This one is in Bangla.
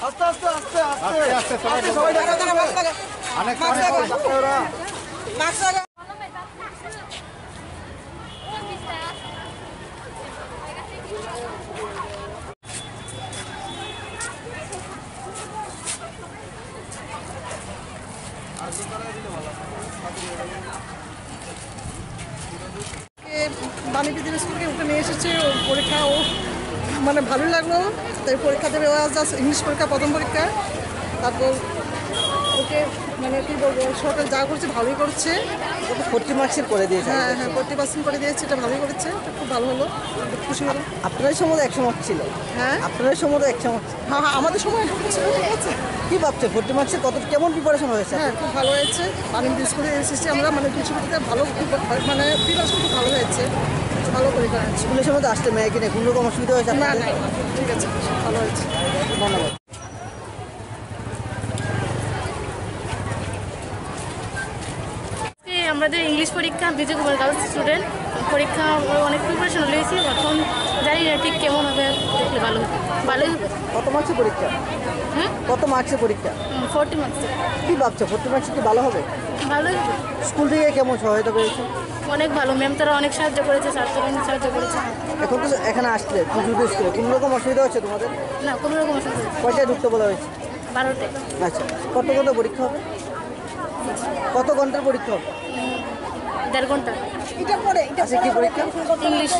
আস্তে আস্তে আস্তে সবাই মাস্ক অনেক মাস্ক বাণিজ্য দিবস থেকে ওকে নিয়ে এসেছে পরীক্ষা ও মানে ভালোই লাগল। তাই পরীক্ষা দেবে ও আজ ইংলিশ পরীক্ষা প্রথম পরীক্ষা। তারপর ওকে মানে কী বলব সরকার যা করছে ভালোই করছে। ফোর্টি মার্কসের করে দিয়েছে। হ্যাঁ হ্যাঁ ফোর্টি পার্সেন্ট করে দিয়েছে এটা ভালোই করেছে এটা খুব ভালো হলো খুব খুশি হলো আপনার সময় একশো মার্কস ছিল। হ্যাঁ। আপনার সময় একশো মার্কস হ্যাঁ হ্যাঁ আমাদের সময় ছিল ঠিক আছে। কি ভাবছে? ফোর্টি মার্কসের কত কেমন প্রিপারেশন হয়েছে? হ্যাঁ খুব ভালো হয়েছে। বাণিজ্য স্কুলে এসেছি আমরা মানে বিশ্ববিদ্যালয়তে ভালো মানে প্রিপারেশন খুব ভালো হয়েছে। ভালো করে স্কুলের সময় তো আসতে মেয়ে কিনে কোনো রকম অসুবিধা হয়েছে না না ঠিক আছে ভালো হয়েছে। ধন্যবাদ আমাদের ইংলিশ পরীক্ষা বিজয় কুমার গার্লস স্টুডেন্ট পরীক্ষা অনেক প্রিপারেশন রয়েছে এখন জানি না ঠিক কেমন হবে। ভালোই হবে কত মার্কসের পরীক্ষা? হুম কত মার্কসের পরীক্ষা? ফোরটি মার্কস কি ভাবছ? ফোর্টি মার্কস কি ভালো হবে? ভালোই হবে। স্কুল থেকে কেমন সহায়তা পেয়েছে অনেক ভালো। ম্যাম তারা অনেক সাহায্য করেছে অনেক সাহায্য করেছে। এখন তো এখানে আসলে পুজো স্কুলে কোনো রকম অসুবিধা হচ্ছে তোমাদের? না কোনো রকম অসুবিধা। কয়টায় ঢুকতে বলা হয়েছে? বারোটায়। আচ্ছা কত ঘণ্টা পরীক্ষা হবে? কত ঘণ্টার পরীক্ষা হবে? দেড় ঘণ্টা। আচ্ছা কি পরীক্ষা? ইংলিশ।